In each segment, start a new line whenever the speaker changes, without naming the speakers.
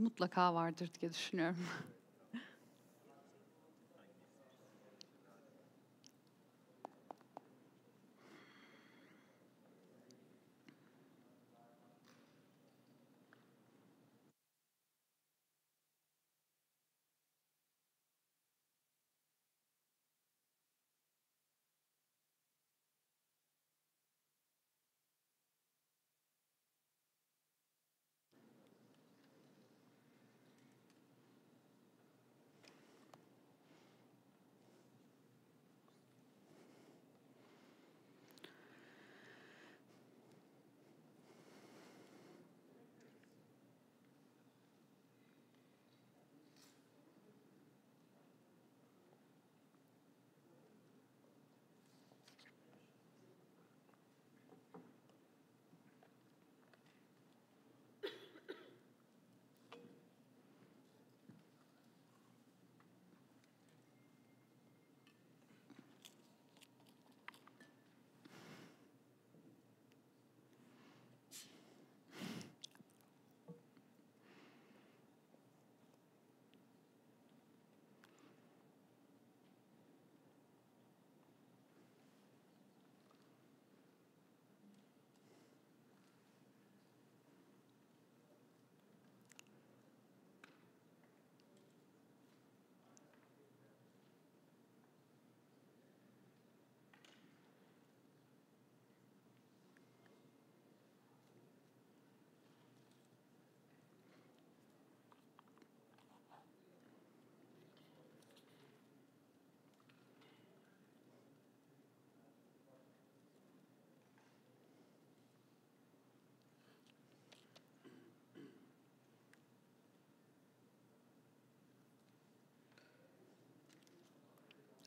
mutlaka vardır diye düşünüyorum.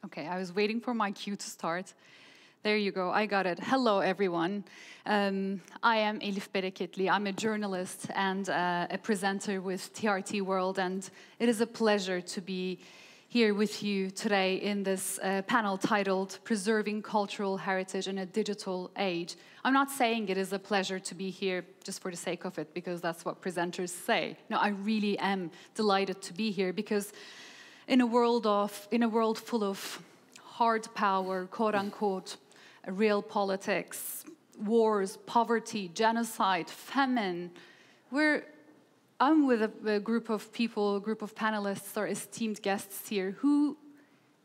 Okay, I was waiting for my cue to start. There you go, I got it. Hello, everyone. Um, I am Elif Bereketli. I'm a journalist and uh, a presenter with TRT World, and it is a pleasure to be here with you today in this uh, panel titled Preserving Cultural Heritage in a Digital Age. I'm not saying it is a pleasure to be here just for the sake of it, because that's what presenters say. No, I really am delighted to be here because in a world of in a world full of hard power, quote unquote, real politics, wars, poverty, genocide, famine, we're I'm with a, a, group of people, a group of panelists or esteemed guests here who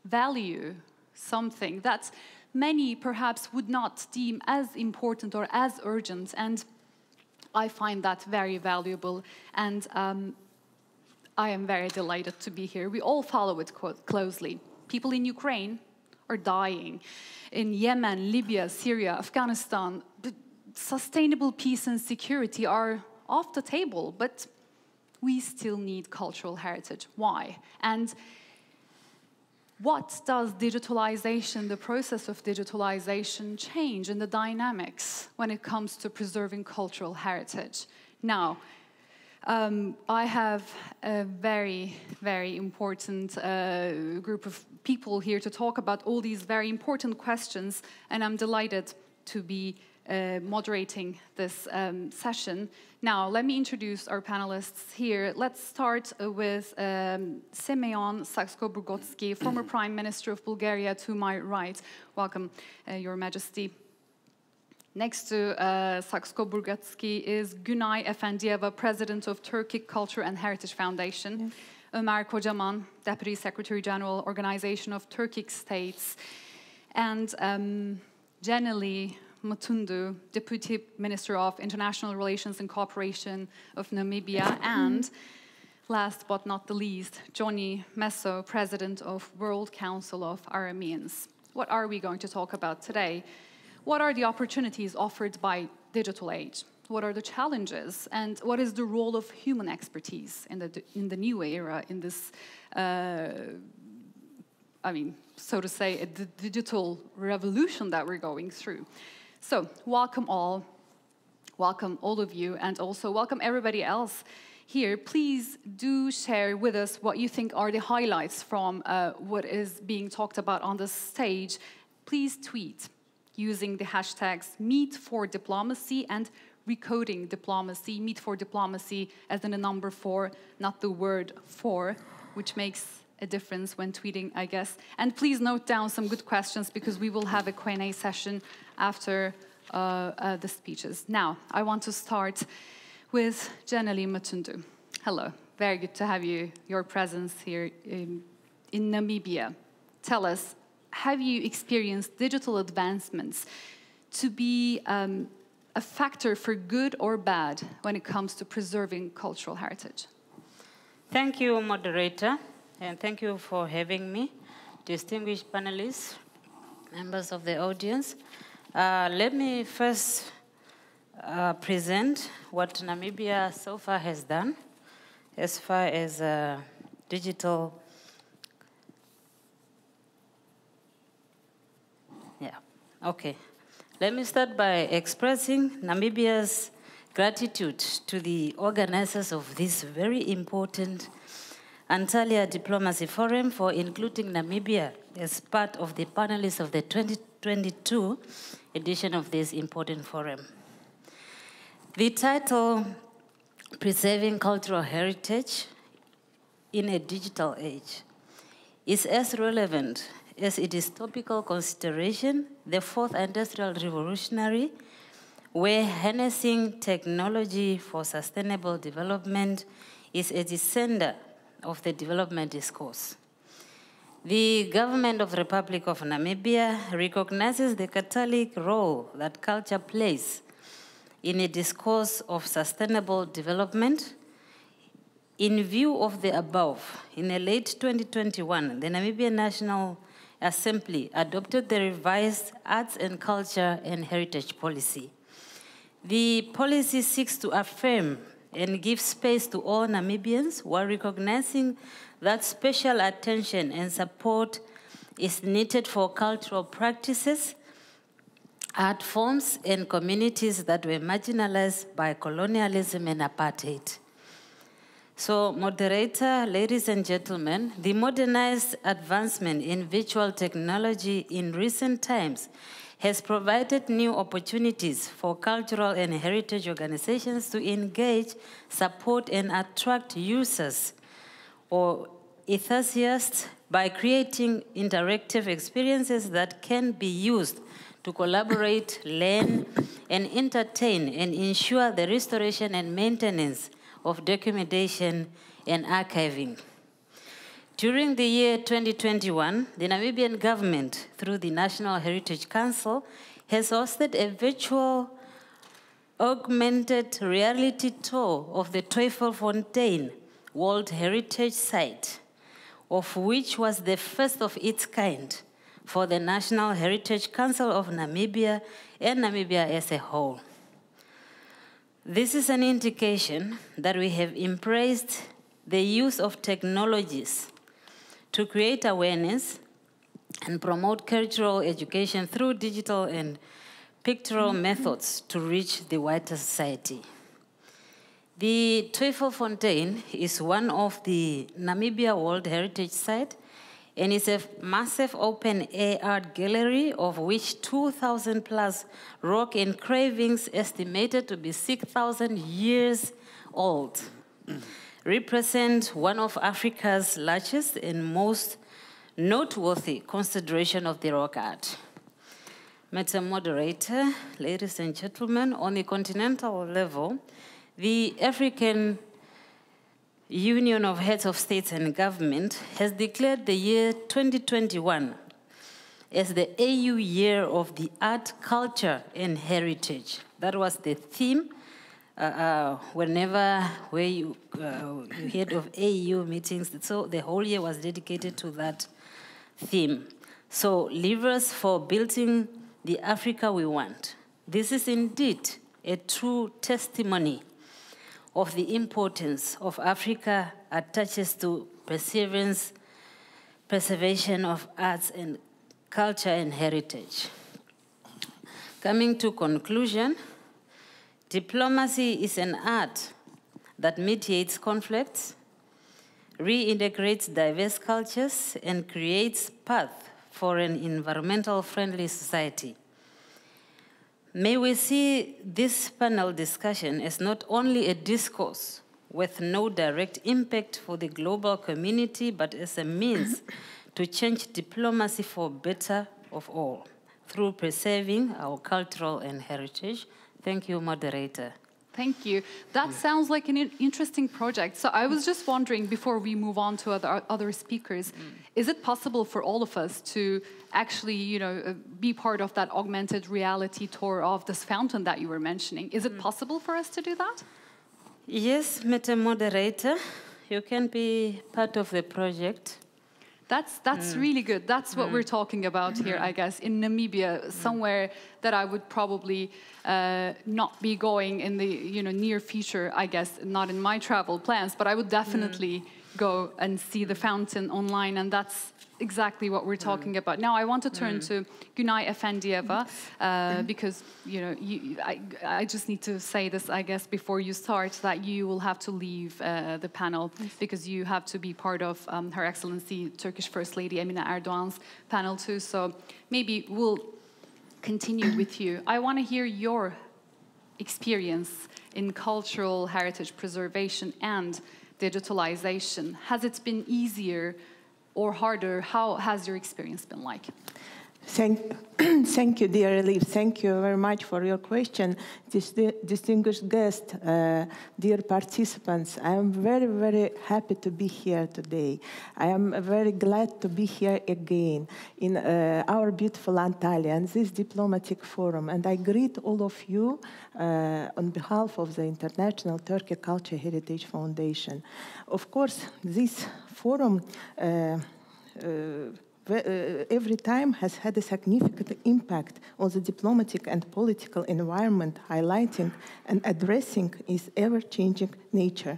value something that many perhaps would not deem as important or as urgent. And I find that very valuable. And um, I am very delighted to be here. We all follow it closely. People in Ukraine are dying. In Yemen, Libya, Syria, Afghanistan, sustainable peace and security are off the table. But we still need cultural heritage. Why? And what does digitalization, the process of digitalization, change in the dynamics when it comes to preserving cultural heritage? Now, um, I have a very, very important uh, group of people here to talk about all these very important questions, and I'm delighted to be uh, moderating this um, session. Now, let me introduce our panelists here. Let's start with um, Simeon Saxe-Coburg-Gotski, former Prime Minister of Bulgaria, to my right. Welcome, uh, Your Majesty. Next to uh, Saxe-Coburg-Gotski is Günay Efendieva, President of Turkic Culture and Heritage Foundation. Yes. Ömer Kocaman, Deputy Secretary General, Organization of Turkic States. And um, Jenny Matundu, Deputy Minister of International Relations and Cooperation of Namibia, and last but not the least, Johnny Messo, President of World Council of Arameans. What are we going to talk about today? What are the opportunities offered by digital age? What are the challenges? And what is the role of human expertise in the, in the new era, in this, uh, I mean, so to say, a digital revolution that we're going through? So, welcome all. Welcome all of you, and also welcome everybody else here. Please do share with us what you think are the highlights from uh, what is being talked about on the stage. Please tweet using the hashtags Meet for Diplomacy and recoding diplomacy, meet for diplomacy as in a number four, not the word for, which makes a difference when tweeting, I guess. And please note down some good questions because we will have a Q&A session after uh, uh, the speeches. Now, I want to start with Jenelly Matundu. Hello, very good to have you, your presence here in, in Namibia. Tell us, have you experienced digital advancements to be um, a factor for good or bad when it comes to preserving cultural heritage?
Thank you, moderator, and thank you for having me, distinguished panelists, members of the audience. Uh, let me first uh, present what Namibia so far has done as far as uh, digital. Yeah, okay. Let me start by expressing Namibia's gratitude to the organizers of this very important Antalya Diplomacy Forum for including Namibia as part of the panelists of the 2022 edition of this important forum. The title, Preserving Cultural Heritage in a Digital Age, is as relevant as it is topical consideration, the fourth industrial revolutionary, where harnessing technology for sustainable development is at the center of the development discourse. The government of the Republic of Namibia recognizes the catalytic role that culture plays in a discourse of sustainable development. In view of the above, in the late 2021, the Namibian National Assembly adopted the revised Arts and Culture and Heritage Policy. The policy seeks to affirm and give space to all Namibians while recognizing that special attention and support is needed for cultural practices, art forms, and communities that were marginalized by colonialism and apartheid. So, moderator, ladies and gentlemen, the modernized advancement in virtual technology in recent times has provided new opportunities for cultural and heritage organizations to engage, support, and attract users or enthusiasts by creating interactive experiences that can be used to collaborate, learn, and entertain and ensure the restoration and maintenance of documentation and archiving. During the year 2021, the Namibian government, through the National Heritage Council, has hosted a virtual augmented reality tour of the Twyfelfontein World Heritage Site, of which was the first of its kind for the National Heritage Council of Namibia and Namibia as a whole. This is an indication that we have embraced the use of technologies to create awareness and promote cultural education through digital and pictorial methods to reach the wider society. The Twyfelfontein is one of the Namibia World Heritage Site and it's a massive open air art gallery of which 2,000 plus rock engravings estimated to be 6,000 years old represent one of Africa's largest and most noteworthy consideration of the rock art. Madam Moderator, ladies and gentlemen, on a continental level, the African Union of Heads of States and Government has declared the year 2021 as the AU Year of the Art, Culture, and Heritage. That was the theme. Uh, uh, whenever where you, uh, you heard of AU meetings, so the whole year was dedicated to that theme. So, levers for building the Africa we want. This is indeed a true testimony of the importance of Africa attaches to perseverance, preservation of arts and culture and heritage. Coming to conclusion, diplomacy is an art that mediates conflicts, reintegrates diverse cultures, and creates path for an environmental friendly society. May we see this panel discussion as not only a discourse with no direct impact for the global community, but as a means to change diplomacy for better of all through preserving our cultural and heritage. Thank you, moderator.
Thank you. That sounds like an interesting project. So I was just wondering, before we move on to other, other speakers, mm. is it possible for all of us to actually, you know, uh, be part of that augmented reality tour of this fountain that you were mentioning? Is it mm. possible for us to do that?
Yes, Mr. Moderator, you can be part of the project.
That's, that's mm. really good. That's what mm. we're talking about here, I guess, in Namibia, somewhere that I would probably uh, not be going in the you know, near future, I guess, not in my travel plans, but I would definitely mm. Go and see the fountain online, and that's exactly what we're talking mm. about. Now, I want to turn mm. to Gunay Efendieva uh, mm. because you know you, I, I, just need to say this, I guess, before you start that you will have to leave uh, the panel yes. because you have to be part of um, Her Excellency Turkish First Lady Emine Erdogan's panel too. So maybe we'll continue with you. I want to hear your experience in cultural heritage preservation and digitalization. Has it been easier? or harder? How has your experience been like?
Thank, thank you, dear Elif. Thank you very much for your question. Dis distinguished guest, uh, dear participants, I am very, very happy to be here today. I am very glad to be here again in uh, our beautiful Antalya and this diplomatic forum. And I greet all of you uh, on behalf of the International Turkic Culture Heritage Foundation. Of course, this forum uh, uh, every time has had a significant impact on the diplomatic and political environment, highlighting and addressing its ever changing nature.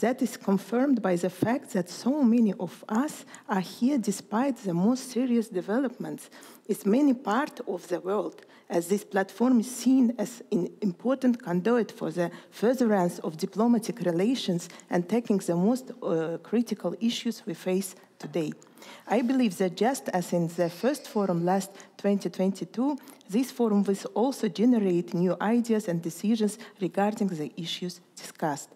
That is confirmed by the fact that so many of us are here despite the most serious developments in many parts of the world, as this platform is seen as an important conduit for the furtherance of diplomatic relations and tackling the most uh, critical issues we face today. I believe that just as in the first forum last 2022, this forum will also generate new ideas and decisions regarding the issues discussed.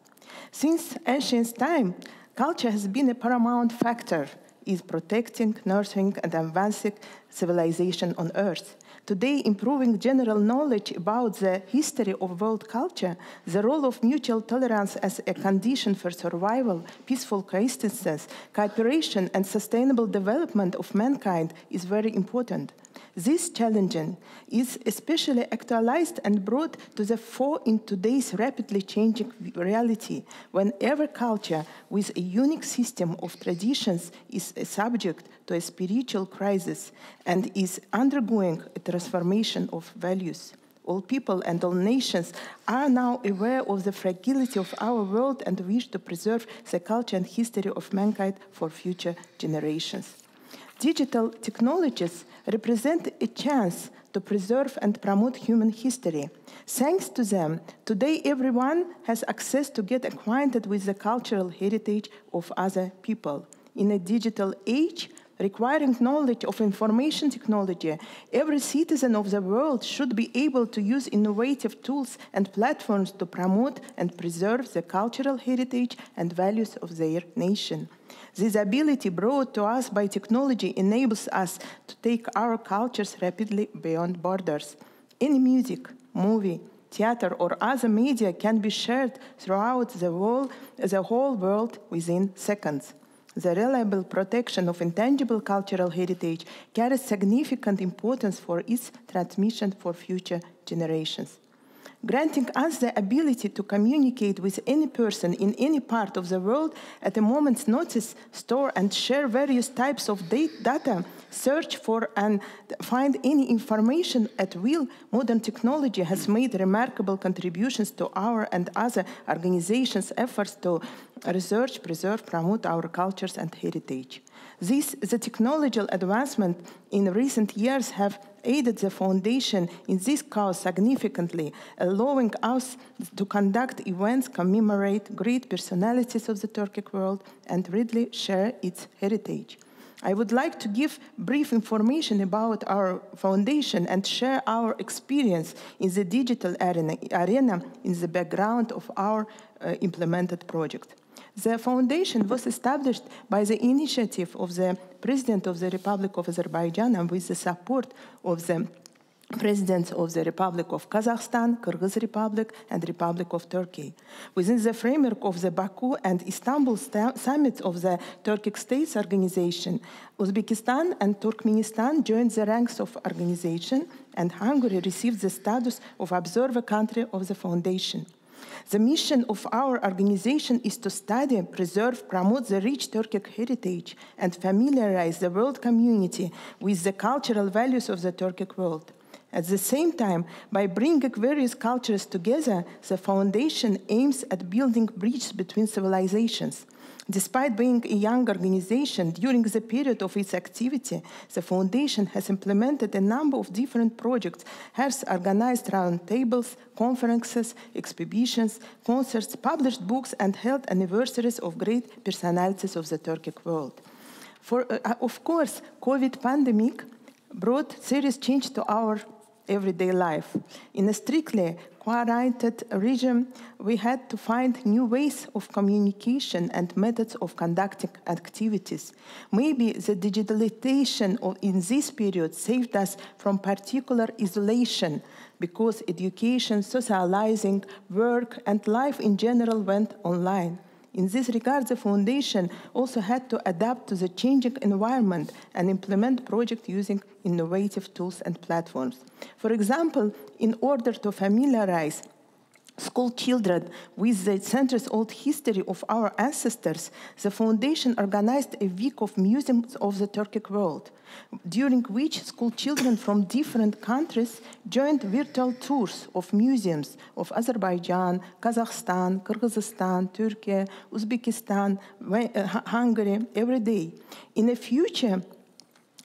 Since ancient time, culture has been a paramount factor in protecting, nurturing, and advancing civilization on Earth. Today, improving general knowledge about the history of world culture, the role of mutual tolerance as a condition for survival, peaceful coexistence, cooperation, and sustainable development of mankind is very important. This challenge is especially actualized and brought to the fore in today's rapidly changing reality, when every culture with a unique system of traditions is subject to a spiritual crisis and is undergoing a transformation of values. All people and all nations are now aware of the fragility of our world and wish to preserve the culture and history of mankind for future generations. Digital technologies represent a chance to preserve and promote human history. Thanks to them, today everyone has access to get acquainted with the cultural heritage of other people. In a digital age, requiring knowledge of information technology, every citizen of the world should be able to use innovative tools and platforms to promote and preserve the cultural heritage and values of their nation. This ability brought to us by technology enables us to take our cultures rapidly beyond borders. Any music, movie, theater, or other media can be shared throughout the, whole, the whole world within seconds. The reliable protection of intangible cultural heritage carries significant importance for its transmission for future generations granting us the ability to communicate with any person in any part of the world at a moment's notice, store and share various types of data, search for and find any information at will. Modern technology has made remarkable contributions to our and other organizations' efforts to research, preserve, promote our cultures and heritage. This, the technological advancement in recent years have aided the foundation in this cause significantly, allowing us to conduct events, commemorate great personalities of the Turkic world, and readily share its heritage. I would like to give brief information about our foundation and share our experience in the digital arena, arena in the background of our uh, implemented project. The foundation was established by the initiative of the President of the Republic of Azerbaijan and with the support of the presidents of the Republic of Kazakhstan, Kyrgyz Republic, and Republic of Turkey. Within the framework of the Baku and Istanbul summits of the Turkic States Organization, Uzbekistan and Turkmenistan joined the ranks of organization, and Hungary received the status of observer country of the foundation. The mission of our organization is to study, preserve, promote the rich Turkic heritage, and familiarize the world community with the cultural values of the Turkic world. At the same time, by bringing various cultures together, the foundation aims at building bridges between civilizations. Despite being a young organization, during the period of its activity, the foundation has implemented a number of different projects, has organized roundtables, conferences, exhibitions, concerts, published books, and held anniversaries of great personalities of the Turkic world. For, uh, of course, COVID pandemic brought serious change to our everyday life. In a strictly quarantined region, we had to find new ways of communication and methods of conducting activities. Maybe the digitalization in this period saved us from particular isolation because education, socializing, work, and life in general went online. In this regard, the foundation also had to adapt to the changing environment and implement projects using innovative tools and platforms. For example, in order to familiarize school children with the centuries old history of our ancestors, the foundation organized a week of museums of the Turkic world, during which school children from different countries joined virtual tours of museums of Azerbaijan, Kazakhstan, Kyrgyzstan, Turkey, Uzbekistan, uh, Hungary every day. In the future,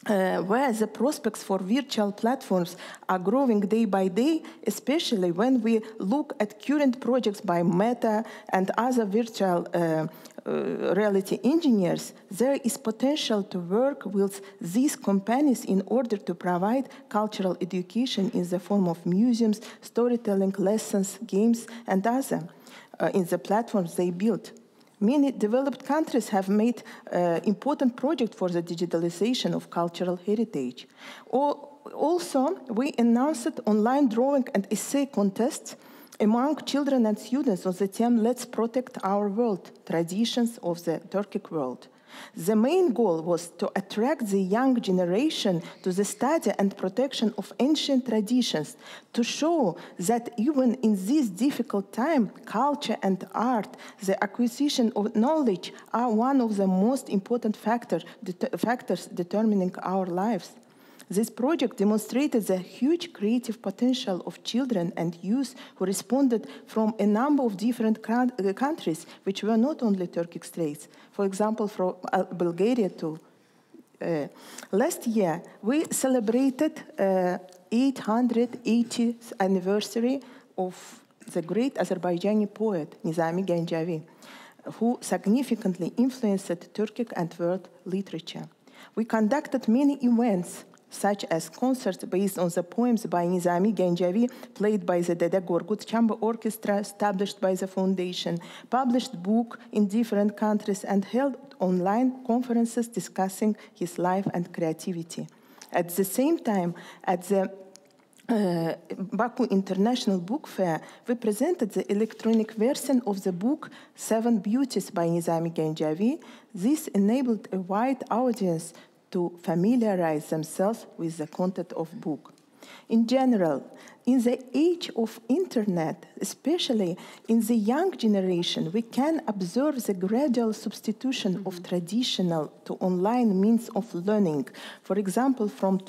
uh, where the prospects for virtual platforms are growing day by day, especially when we look at current projects by Meta and other virtual uh, uh, reality engineers, there is potential to work with these companies in order to provide cultural education in the form of museums, storytelling lessons, games, and other uh, in the platforms they build. Many developed countries have made uh, important projects for the digitalization of cultural heritage. Also, we announced online drawing and essay contests among children and students on the theme Let's Protect Our World, Traditions of the Turkic World. The main goal was to attract the young generation to the study and protection of ancient traditions, to show that even in this difficult time, culture and art, the acquisition of knowledge are one of the most important factor, det factors determining our lives. This project demonstrated the huge creative potential of children and youth who responded from a number of different countries, which were not only Turkic states. For example, from uh, Bulgaria to uh, last year, we celebrated uh, 880th anniversary of the great Azerbaijani poet Nizami Ganjavi, who significantly influenced Turkic and world literature. We conducted many events such as concerts based on the poems by Nizami Ganjavi, played by the Dede Gorgut Chamber Orchestra, established by the foundation, published book in different countries, and held online conferences discussing his life and creativity. At the same time, at the uh, Baku International Book Fair, we presented the electronic version of the book Seven Beauties by Nizami Ganjavi. This enabled a wide audience to familiarize themselves with the content of book. In general, in the age of internet, especially in the young generation, we can observe the gradual substitution mm -hmm. of traditional to online means of learning. For example, from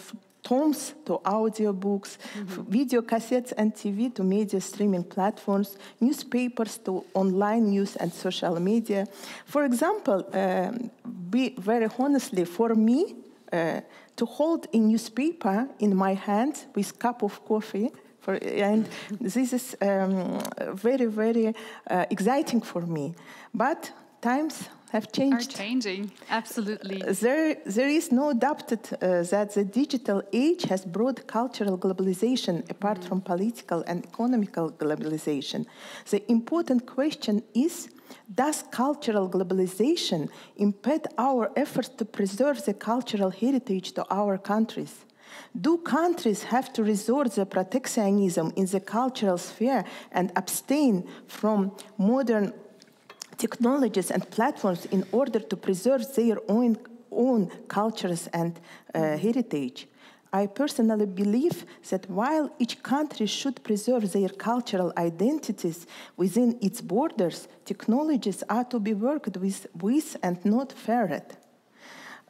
tomes to audiobooks, mm -hmm. video cassettes and TV to media streaming platforms, newspapers to online news and social media. For example, um, be very honestly, for me, uh, to hold a newspaper in my hand with cup of coffee for, and this is um, very very uh, exciting for me but times have
Are
changed.
changing, absolutely.
There, there is no doubt that, uh, that the digital age has brought cultural globalization apart from political and economical globalization. The important question is Does cultural globalization impede our efforts to preserve the cultural heritage to our countries? Do countries have to resort to protectionism in the cultural sphere and abstain from modern technologies and platforms in order to preserve their own, own cultures and uh, heritage. I personally believe that while each country should preserve their cultural identities within its borders, technologies are to be worked with, with and not feared.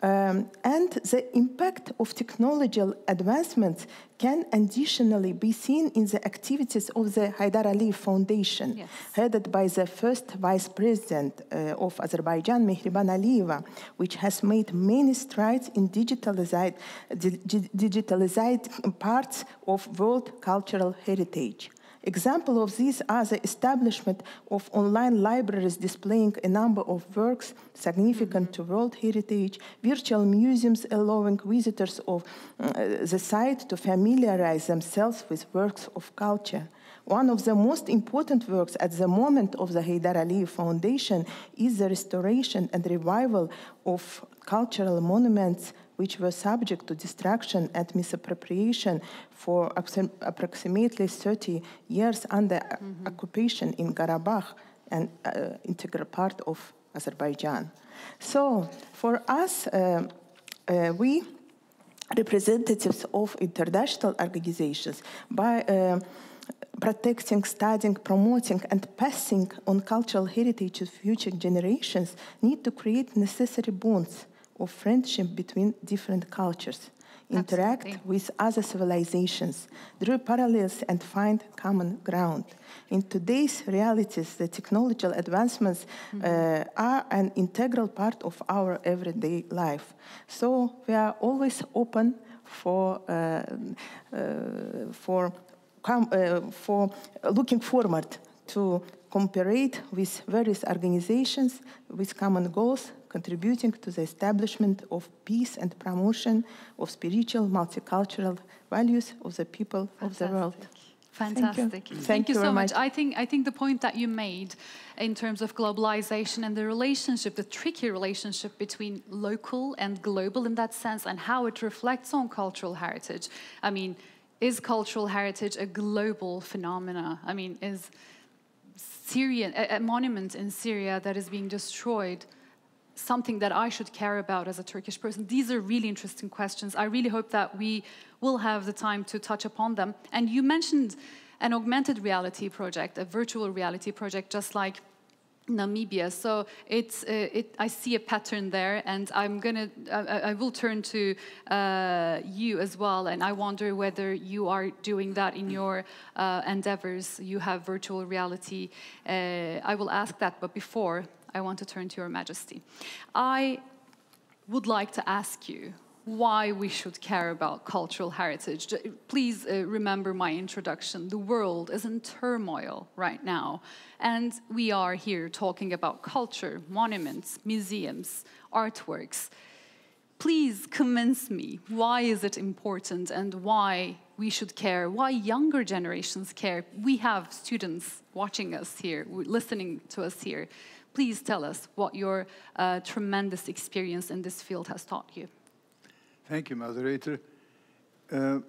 Um, and the impact of technological advancements can additionally be seen in the activities of the Heydar Aliyev Foundation,
Yes.
headed by the first vice president uh, of Azerbaijan, Mehriban Aliyeva, which has made many strides in digitalized, di- di- digitalized parts of world cultural heritage. Example of these are the establishment of online libraries displaying a number of works significant to world heritage, virtual museums allowing visitors of uh, the site to familiarize themselves with works of culture. One of the most important works at the moment of the Heydar Aliyev Foundation is the restoration and revival of cultural monuments which were subject to destruction and misappropriation for approximately 30 years under occupation in Karabakh, an uh, integral part of Azerbaijan. So, for us, uh, uh, we representatives of international organizations by uh, protecting, studying, promoting, and passing on cultural heritage to future generations need to create necessary bonds of friendship between different cultures, interact
Absolutely.
with other civilizations, draw parallels, and find common ground. In today's realities, the technological advancements uh, are an integral part of our everyday life. So we are always open for uh, uh, for com- uh, for looking forward to cooperate with various organizations with common goals, contributing to the establishment of peace and promotion of spiritual multicultural values of the people of the world.
Fantastic.
Thank you.
Thank you so much.
much.
I think I think the point that you made in terms of globalization and the relationship, the tricky relationship between local and global in that sense, and how it reflects on cultural heritage. I mean, is cultural heritage a global phenomena? I mean, is Syrian a, a monument in Syria that is being destroyed something that I should care about as a Turkish person? These are really interesting questions. I really hope that we will have the time to touch upon them. And you mentioned an augmented reality project, a virtual reality project, just like Namibia. So it's, uh, it, I see a pattern there, and I'm gonna, I, I- will turn to uh, you as well, and I wonder whether you are doing that in your uh, endeavors. You have virtual reality. Uh, I will ask that, but before, I want to turn to Your Majesty. I would like to ask you why we should care about cultural heritage. Please uh, remember my introduction. The world is in turmoil right now, and we are here talking about culture, monuments, museums, artworks. Please convince me why is it important and why we should care, why younger generations care. We have students watching us here, listening to us here. Please tell us what your uh, tremendous experience in this field has taught you.
Thank you, moderator. Uh,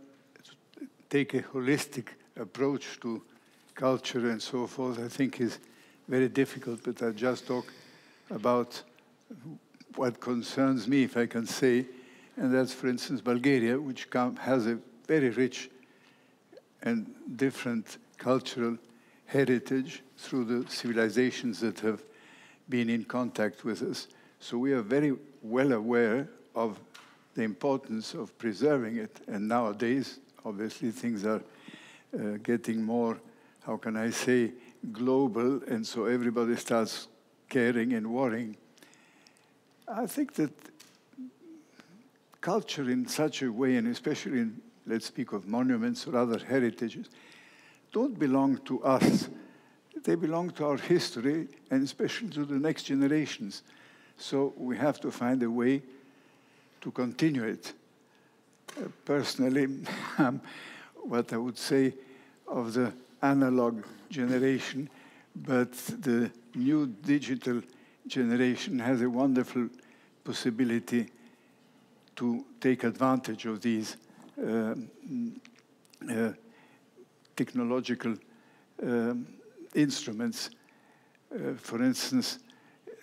take a holistic approach to culture and so forth, I think is very difficult, but I'll just talk about what concerns me, if I can say, and that's, for instance, Bulgaria, which has a very rich and different cultural heritage through the civilizations that have been in contact with us. So we are very well aware of the importance of preserving it. And nowadays, obviously, things are uh, getting more, how can I say, global, and so everybody starts caring and worrying. I think that culture in such a way, and especially in, let's speak of monuments or other heritages, don't belong to us. They belong to our history and especially to the next generations. So we have to find a way to continue it. Uh, personally, what I would say of the analog generation, but the new digital generation has a wonderful possibility to take advantage of these uh, uh, technological um, instruments. Uh, for instance,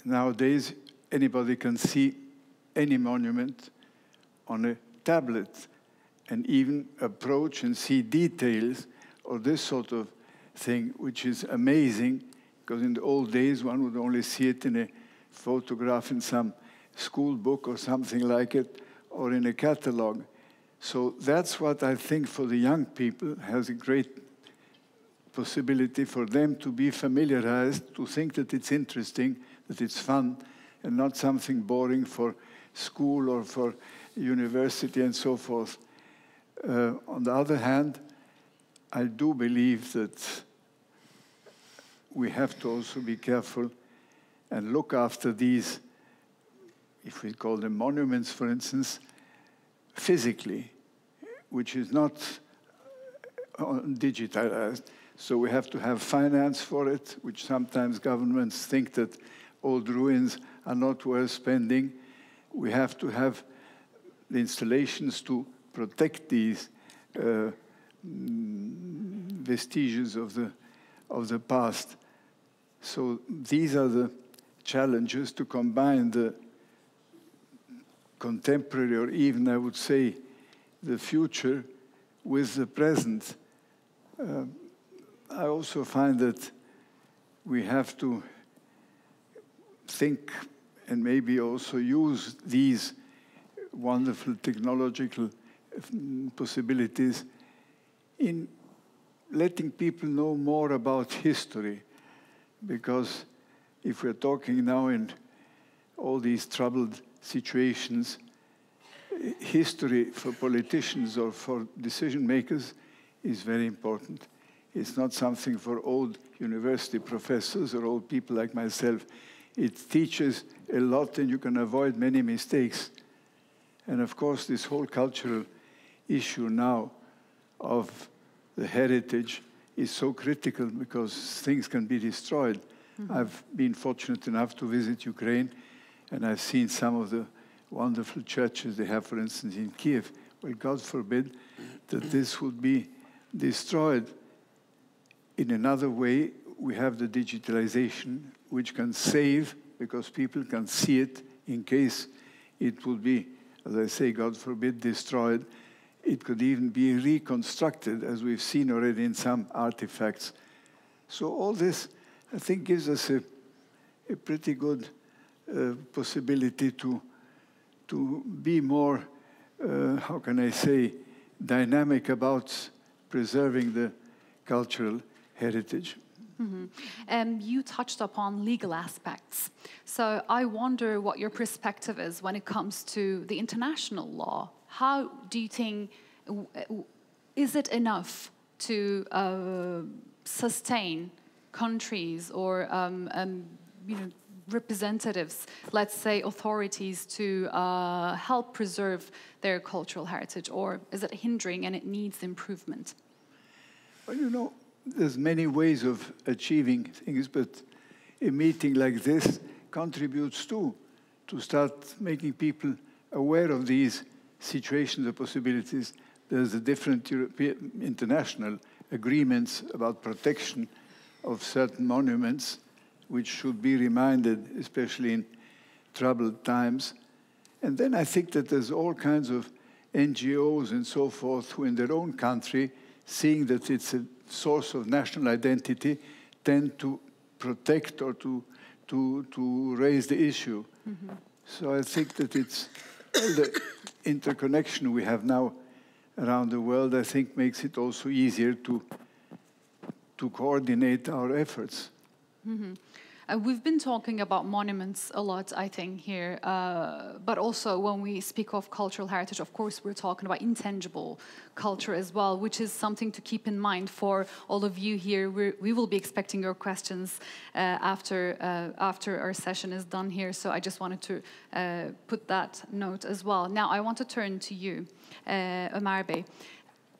nowadays anybody can see any monument on a tablet and even approach and see details or this sort of thing, which is amazing because in the old days one would only see it in a photograph in some school book or something like it or in a catalog. So that's what I think for the young people has a great possibility for them to be familiarized, to think that it's interesting, that it's fun, and not something boring for school or for university and so forth. Uh, on the other hand, I do believe that we have to also be careful and look after these, if we call them monuments, for instance, physically, which is not uh, digitalized. So we have to have finance for it, which sometimes governments think that old ruins are not worth spending. We have to have the installations to protect these uh, vestiges of the, of the past. So these are the challenges to combine the contemporary, or even I would say the future, with the present. Uh, I also find that we have to think and maybe also use these wonderful technological mm, possibilities in letting people know more about history. Because if we're talking now in all these troubled situations, history for politicians or for decision makers is very important. It's not something for old university professors or old people like myself. It teaches a lot and you can avoid many mistakes. And of course, this whole cultural issue now of the heritage is so critical because things can be destroyed. Mm-hmm. I've been fortunate enough to visit Ukraine and I've seen some of the wonderful churches they have, for instance, in Kiev. Well, God forbid that this would be destroyed in another way, we have the digitalization, which can save because people can see it in case it would be, as I say, God forbid, destroyed. It could even be reconstructed, as we've seen already in some artifacts. So, all this, I think, gives us a, a pretty good uh, possibility to, to be more, uh, how can I say, dynamic about preserving the cultural heritage.
Mm-hmm. And you touched upon legal aspects. So I wonder what your perspective is when it comes to the international law. How do you think, is it enough to uh, sustain countries or um, um, you know, representatives, let's say authorities, to uh, help preserve their cultural heritage, or is it hindering and it needs improvement?
Well, you know, there's many ways of achieving things, but a meeting like this contributes too to start making people aware of these situations or possibilities. There's the different European international agreements about protection of certain monuments, which should be reminded, especially in troubled times. And then I think that there's all kinds of NGOs and so forth who, in their own country, seeing that it's a source of national identity tend to protect or to, to, to raise the issue. Mm-hmm. So I think that it's the interconnection we have now around the world, I think makes it also easier to, to coordinate our efforts.
Mm-hmm. Uh, we've been talking about monuments a lot, I think, here, uh, but also when we speak of cultural heritage, of course, we're talking about intangible culture as well, which is something to keep in mind for all of you here. We're, we will be expecting your questions uh, after, uh, after our session is done here, so I just wanted to uh, put that note as well. Now, I want to turn to you, uh, Ömer Bey.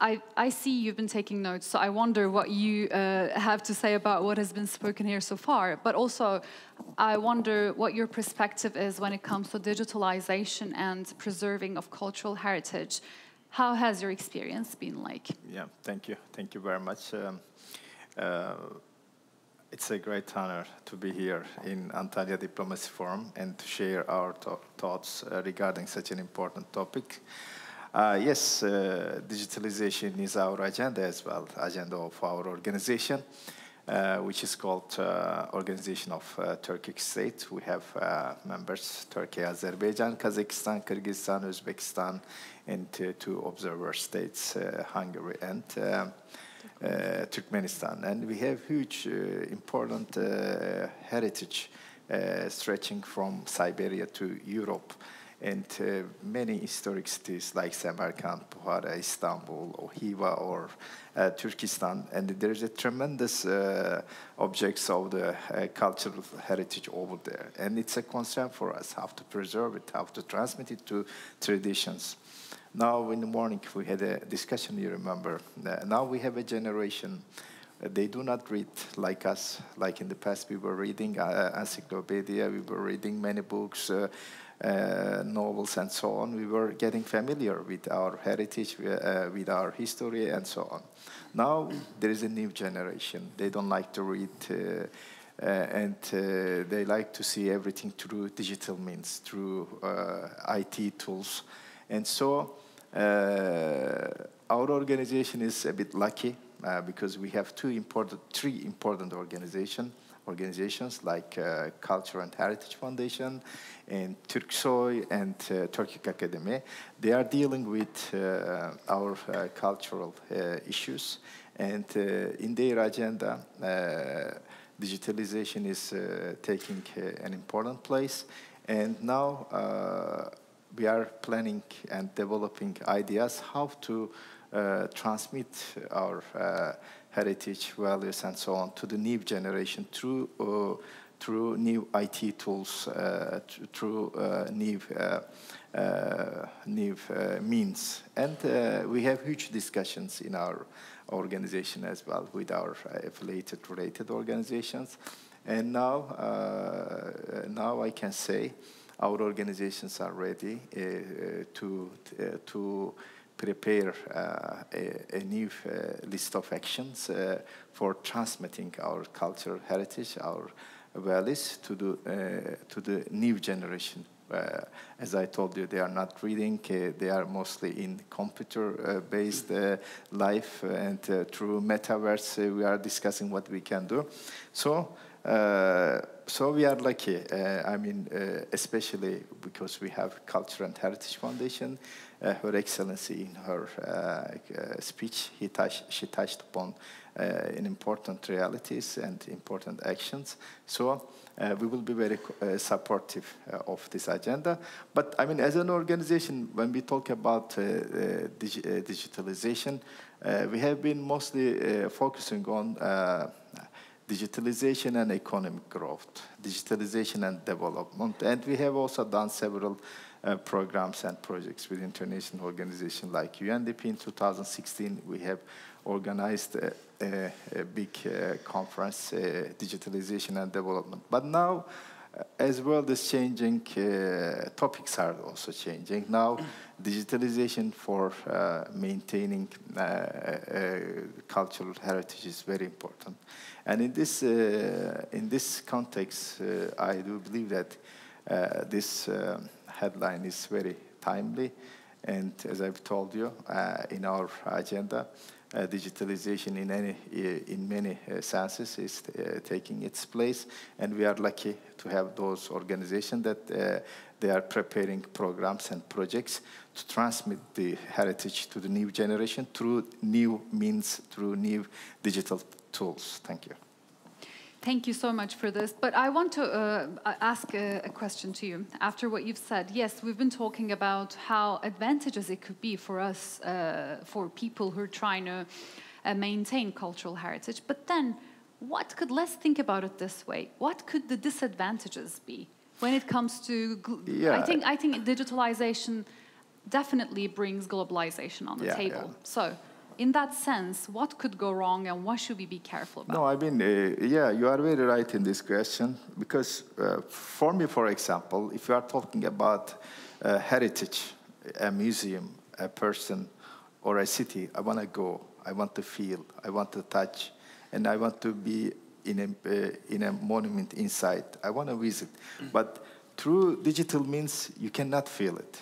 I, I see you've been taking notes, so I wonder what you uh, have to say about what has been spoken here so far. But also, I wonder what your perspective is when it comes to digitalization and preserving of cultural heritage. How has your experience been like?
Yeah, thank you. Thank you very much. Um, uh, it's a great honor to be here in Antalya Diplomacy Forum and to share our thoughts uh, regarding such an important topic. Uh, yes, uh, digitalization is our agenda as well, agenda of our organization, uh, which is called uh, Organization of uh, Turkic State. We have uh, members, Turkey, Azerbaijan, Kazakhstan, Kyrgyzstan, Uzbekistan, and two observer states, Hungary and Turkmenistan. And we have huge, important heritage stretching from Siberia to Europe and uh, many historic cities like Samarkand, Bukhara, Istanbul, or Hiva, or uh, Turkestan. And there's a tremendous uh, objects of the uh, cultural heritage over there. And it's a concern for us how to preserve it, how to transmit it to traditions. Now, in the morning, we had a discussion, you remember. Uh, now we have a generation uh, they do not read like us. Like in the past, we were reading uh, encyclopedia, we were reading many books, uh, uh, novels and so on, we were getting familiar with our heritage, uh, with our history, and so on. Now there is a new generation. They don't like to read, uh, and they like to see everything through digital means, through IT tools. And so our organization is a bit lucky because we have two important, three important organizations organizations like uh, Culture and Heritage Foundation and Turksoy and uh, Turkic Academy. They are dealing with uh, our uh, cultural uh, issues, and uh, in their agenda, digitalization is taking an important place. And now we are planning and developing ideas how to transmit our heritage values and so on to the new generation through uh, through new IT tools, uh, through uh, new uh, uh, new uh, means, and we have huge discussions in our organization as well with our affiliated related organizations, and now now I can say our organizations are ready to to prepare uh, a, a, new uh, list of actions uh, for transmitting our cultural heritage, our values to the, uh, to the new generation. Uh, as I told you, they are not reading, uh, they are mostly in computer-based life, and through metaverse, we are discussing what we can do. So, so we are lucky. I mean, especially because we have Culture and Heritage Foundation, uh, Her Excellency in her uh, uh, speech, he she touched upon important realities and important actions. So uh, we will be very uh, supportive uh, of this agenda. But I mean, as an organization, when we talk about digi digitalization, we have been mostly focusing on digitalization and economic growth, digitalization and development. And we have also done several uh, programs and projects with international organizations like UNDP. In 2016, we have organized a, a, a big uh, conference, uh, digitalization and development. But now, uh, as world is changing, uh, topics are also changing. Now, digitalization for uh, maintaining cultural heritage is very important. And in this, in this context, I do believe that this headline is very timely. And as I've told you, uh, in our agenda, uh, digitalization in, any, uh, in many uh, senses is uh, taking its place. And we are lucky to have those organizations that uh, they are preparing programs and projects to transmit the heritage to the new generation through new means, through new digital tools. Thank you.
Thank you so much for this. But I want to uh, ask a, a, question to you after what you've said. Yes, we've been talking about how advantageous it could be for us, uh, for people who are trying to uh, maintain cultural heritage. But then, what could, let's think about it this way what could the disadvantages be when it comes to, yeah. I, think, I think digitalization definitely brings globalization on the yeah, table. Yeah. So, in that sense, what could go wrong and what should we be careful about?
No, I mean, uh, yeah, you are very right in this question because uh, for me, for example, if you are talking about uh, heritage, a museum, a person, or a city, I want to go, I want to feel, I want to touch, and I want to be in a, in a monument inside. I want to visit. But through digital means, you cannot feel it.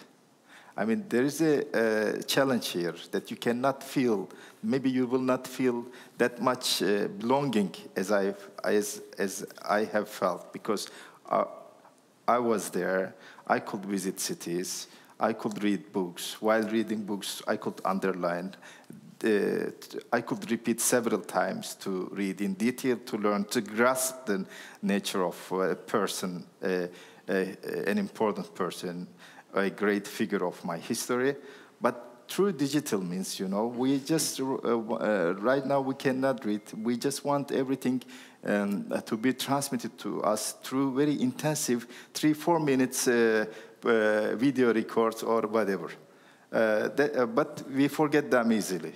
I mean, there is a, a, challenge here that you cannot feel. Maybe you will not feel that much uh, belonging as I as as I have felt because uh, I was there. I could visit cities. I could read books. While reading books, I could underline. I could repeat several times to read in detail, to learn, to grasp the nature of a person, uh, uh, an important person a great figure of my history. But through digital means, you know, we just, uh, uh, right now we cannot read. We just want everything um, to be transmitted to us through very intensive three, four minutes uh, uh video records or whatever. Uh, that, uh, but we forget them easily.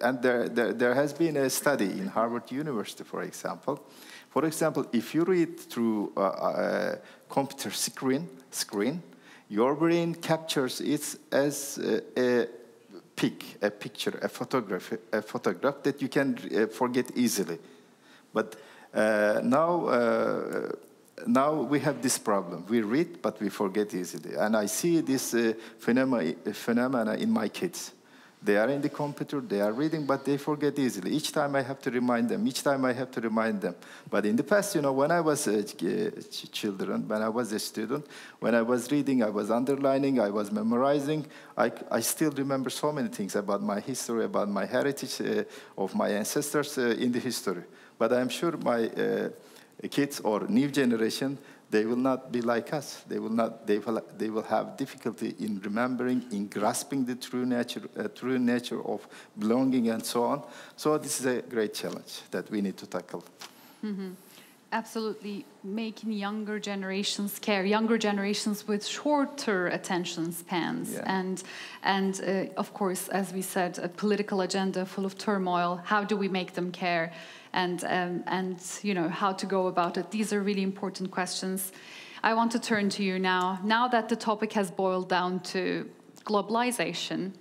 and there, there, there, has been a study in Harvard University, for example. For example, if you read through a computer screen, screen your brain captures it as a, a pic, a picture, a photograph, a photograph that you can uh, forget easily. But uh, now, uh, now we have this problem. We read, but we forget easily. And I see this phenomena, phenomena in my kids. They are in the computer, they are reading, but they forget easily. Each time I have to remind them, each time I have to remind them. But in the past, you know, when I was a ch children, when I was a student, when I was reading, I was underlining, I was memorizing. I, I still remember so many things about my history, about my heritage uh, of my ancestors uh, in the history. But I'm sure my uh, kids or new generation, they will not be like us. They will not. They will. They will have difficulty in remembering, in grasping the true nature, uh, true nature of belonging, and so on. So this is a great challenge that we need to tackle.
Mm -hmm. Absolutely, making younger generations care, younger generations with shorter attention spans, yeah. and and uh, of course, as we said, a political agenda full of turmoil. How do we make them care? And, um, and you know, how to go about it. These are really important questions. I want to turn to you now. Now that the topic has boiled down to globalization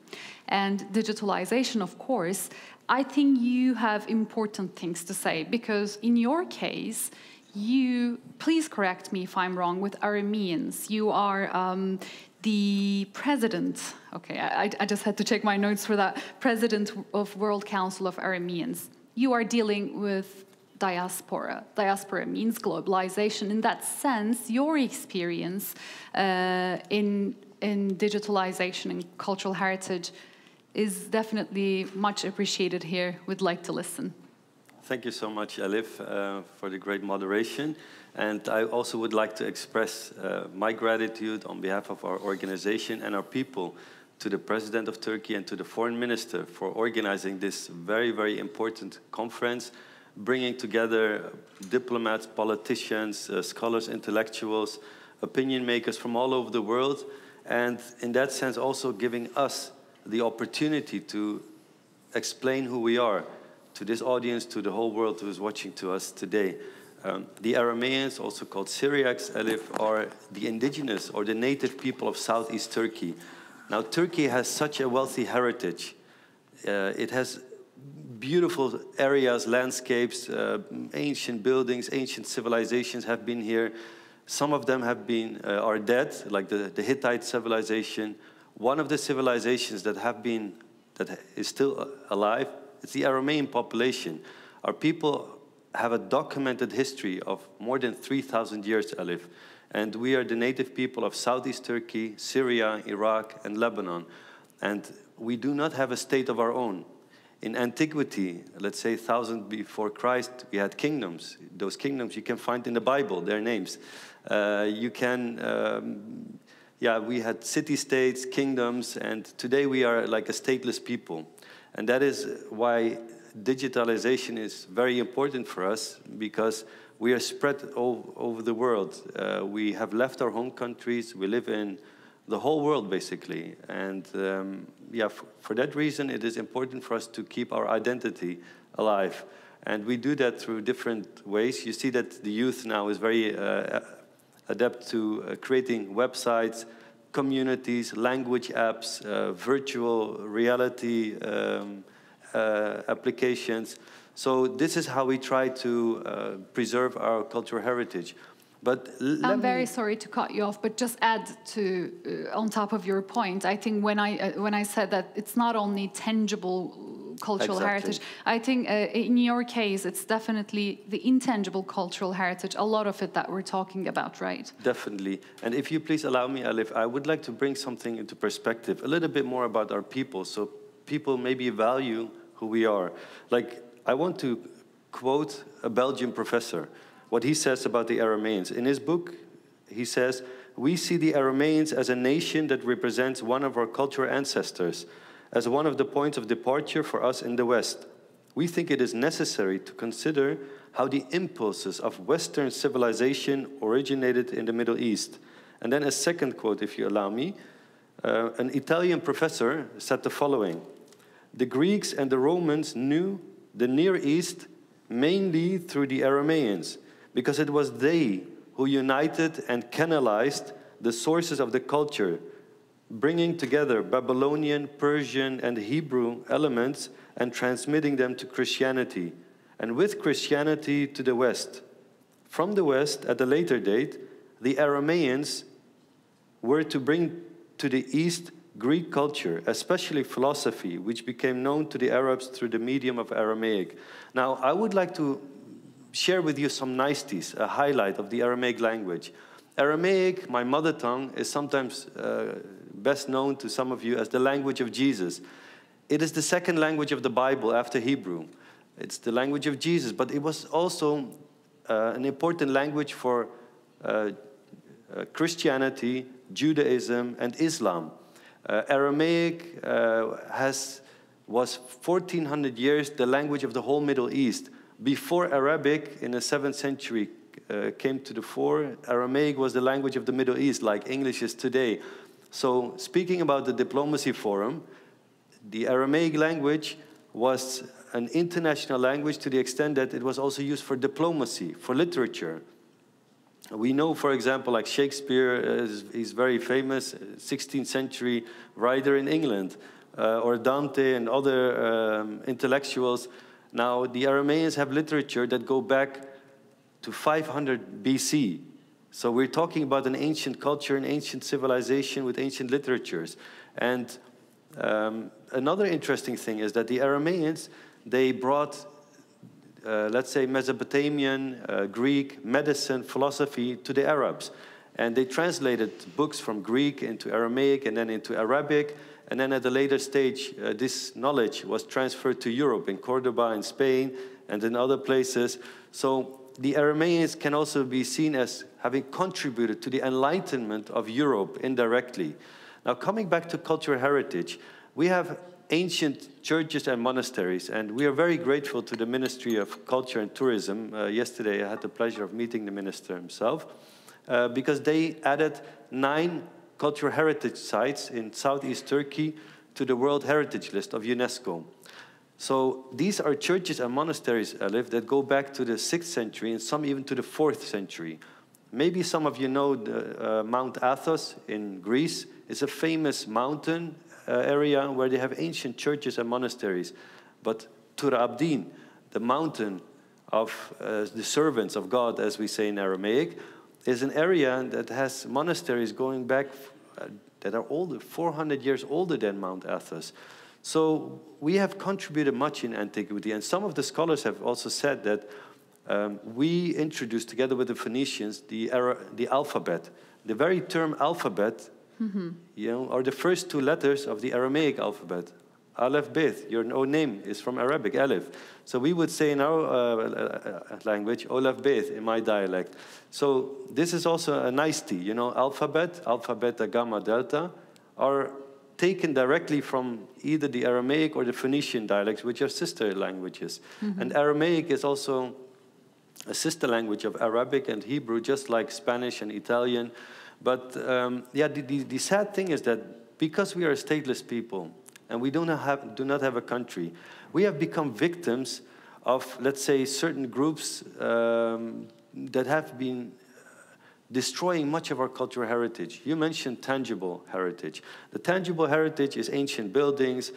and digitalization, of course, I think you have important things to say because in your case, you, please correct me if I'm wrong, with Arameans, you are um, the president, okay, I, I, just had to check my notes for that, president of World Council of Arameans you are dealing with diaspora. Diaspora means globalization. In that sense, your experience uh, in, in digitalization and cultural heritage is definitely much appreciated here. We'd like to listen.
Thank you so much, Elif, uh, for the great moderation. And I also would like to express uh, my gratitude on behalf of our organization and our people to the President of Turkey and to the Foreign Minister for organizing this very, very important conference, bringing together diplomats, politicians, uh, scholars, intellectuals, opinion makers from all over the world, and in that sense also giving us the opportunity to explain who we are to this audience, to the whole world who is watching to us today. Um, the Arameans, also called Syriacs, Elif, are the indigenous or the native people of southeast Turkey now, Turkey has such a wealthy heritage. Uh, it has beautiful areas, landscapes, uh, ancient buildings, ancient civilizations have been here. Some of them have been uh, are dead, like the, the Hittite civilization. One of the civilizations that have been that is still alive is the Aramean population. Our people have a documented history of more than 3,000 years, Elif and we are the native people of southeast Turkey, Syria, Iraq, and Lebanon. And we do not have a state of our own. In antiquity, let's say 1000 before Christ, we had kingdoms. Those kingdoms you can find in the Bible, their names. Uh, you can, um, yeah, we had city states, kingdoms, and today we are like a stateless people. And that is why digitalization is very important for us because we are spread all over the world. Uh, we have left our home countries, we live in the whole world basically. And um, yeah, for that reason, it is important for us to keep our identity alive. And we do that through different ways. You see that the youth now is very uh, adept to uh, creating websites, communities, language apps, uh, virtual reality um, uh, applications. So this is how we try to uh, preserve our cultural heritage. But
I'm very sorry to cut you off, but just add to uh, on top of your point. I think when I uh, when I said that it's not only tangible cultural
Exactly.
heritage. I think uh, in your case, it's definitely the intangible cultural heritage. A lot of it that we're talking about, right?
Definitely. And if you please allow me, Alif, I would like to bring something into perspective, a little bit more about our people, so people maybe value who we are. Like, I want to quote a Belgian professor, what he says about the Arameans. In his book, he says, We see the Arameans as a nation that represents one of our cultural ancestors, as one of the points of departure for us in the West. We think it is necessary to consider how the impulses of Western civilization originated in the Middle East. And then, a second quote, if you allow me. Uh, an Italian professor said the following The Greeks and the Romans knew the Near East mainly through the Arameans, because it was they who united and canalized the sources of the culture, bringing together Babylonian, Persian, and Hebrew elements and transmitting them to Christianity, and with Christianity to the West. From the West, at a later date, the Arameans were to bring to the East Greek culture, especially philosophy, which became known to the Arabs through the medium of Aramaic. Now, I would like to share with you some niceties, a highlight of the Aramaic language. Aramaic, my mother tongue, is sometimes uh, best known to some of you as the language of Jesus. It is the second language of the Bible after Hebrew. It's the language of Jesus, but it was also uh, an important language for uh, uh, Christianity, Judaism, and Islam. Uh, Aramaic uh, has, was 1400 years the language of the whole Middle East. Before Arabic in the 7th century uh, came to the fore, Aramaic was the language of the Middle East, like English is today. So, speaking about the diplomacy forum, the Aramaic language was an international language to the extent that it was also used for diplomacy, for literature. We know, for example, like Shakespeare is, is very famous, 16th century writer in England, uh, or Dante and other um, intellectuals. Now, the Arameans have literature that go back to 500 BC. So we're talking about an ancient culture, an ancient civilization with ancient literatures. And um, another interesting thing is that the Arameans, they brought uh, let's say, Mesopotamian, uh, Greek, medicine, philosophy to the Arabs. And they translated books from Greek into Aramaic and then into Arabic. And then at a later stage, uh, this knowledge was transferred to Europe, in Cordoba, in Spain, and in other places. So the Arameans can also be seen as having contributed to the enlightenment of Europe indirectly. Now, coming back to cultural heritage, we have ancient churches and monasteries. And we are very grateful to the Ministry of Culture and Tourism. Uh, yesterday, I had the pleasure of meeting the minister himself uh, because they added nine cultural heritage sites in southeast Turkey to the World Heritage List of UNESCO. So these are churches and monasteries, Alif, that go back to the 6th century and some even to the 4th century. Maybe some of you know the, uh, Mount Athos in Greece. It's a famous mountain uh, area where they have ancient churches and monasteries. But Tur Abdin, the mountain of uh, the servants of God, as we say in Aramaic, is an area that has monasteries going back uh, that are older, 400 years older than Mount Athos. So we have contributed much in antiquity, and some of the scholars have also said that um, we introduced, together with the Phoenicians, the, Ara- the alphabet. The very term alphabet you know, are the first two letters of the Aramaic alphabet. Aleph Beth, your own name is from Arabic, Aleph. So we would say in our uh, uh, language, Olaf Beth in my dialect. So this is also a nicety, you know, alphabet, alpha, beta, gamma, delta, are taken directly from either the Aramaic or the Phoenician dialects, which are sister languages. Mm-hmm. And Aramaic is also a sister language of Arabic and Hebrew, just like Spanish and Italian. But um, yeah, the, the, the, sad thing is that because we are a stateless people and we do not have, do not have a country, we have become victims of, let's say, certain groups um, that have been destroying much of our cultural heritage. You mentioned tangible heritage. The tangible heritage is ancient buildings,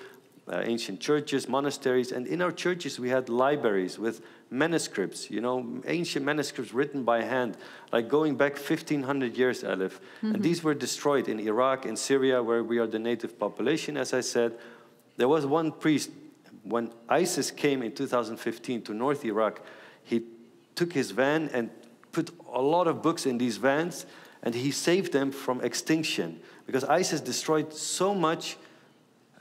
uh, ancient churches, monasteries, and in our churches we had libraries with manuscripts, you know, ancient manuscripts written by hand, like going back 1500 years, Aleph. Mm-hmm. And these were destroyed in Iraq, in Syria, where we are the native population, as I said. There was one priest, when ISIS came in 2015 to North Iraq, he took his van and put a lot of books in these vans, and he saved them from extinction because ISIS destroyed so much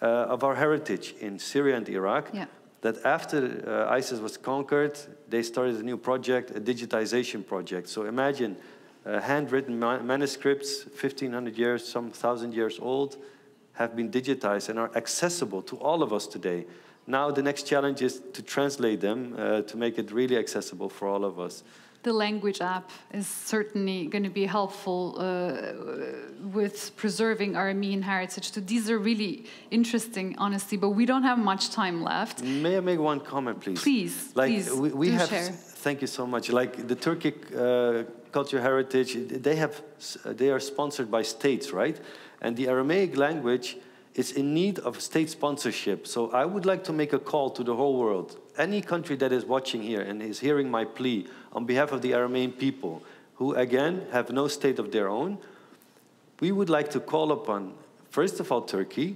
uh, of our heritage in Syria and Iraq yeah. That after uh, ISIS was conquered, they started a new project, a digitization project. So imagine uh, handwritten ma manuscripts, 1500 years, some thousand years old, have been digitized and are accessible to all of us today. Now the next challenge is to translate them uh, to make it really accessible for all of us
the language app is certainly going to be helpful uh, with preserving our Aramean heritage. So these are really interesting, honestly, but we don't have much time left.
May I make one comment, please?
Please,
like,
please,
we, we have,
share.
Thank you so much. Like the Turkic uh, culture heritage, they have, they are sponsored by states, right? And the Aramaic language is in need of state sponsorship. So I would like to make a call to the whole world. Any country that is watching here and is hearing my plea on behalf of the Aramean people, who again have no state of their own, we would like to call upon, first of all, Turkey,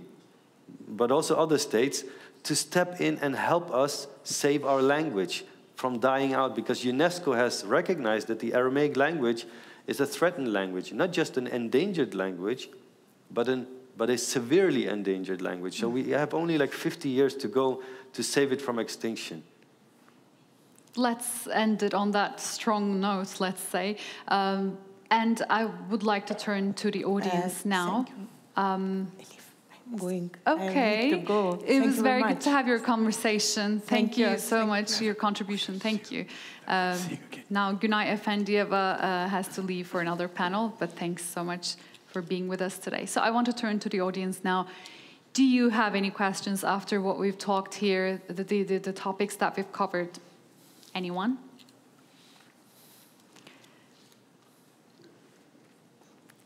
but also other states, to step in and help us save our language from dying out because UNESCO has recognized that the Aramaic language is a threatened language, not just an endangered language, but an but a severely endangered language. So we have only like 50 years to go to save it from extinction.
Let's end it on that strong note, let's say. Um, and I would like to turn to the audience uh, now. Um,
I'm going.
Okay.
Go.
It
thank
was very good to have your conversation. Thank,
thank
you,
you
so
thank
much for your contribution. Thank you. Um, now, Günay Afandiyeva uh, has to leave for another panel, but thanks so much for being with us today. So I want to turn to the audience now. Do you have any questions after what we've talked here, the, the, the, the topics that we've covered? Anyone?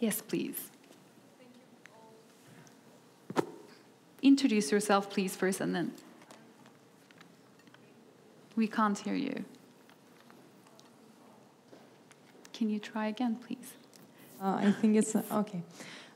Yes, please. Introduce yourself, please, first, and then. We can't hear you. Can you try again, please?
Uh, I think it's uh, okay.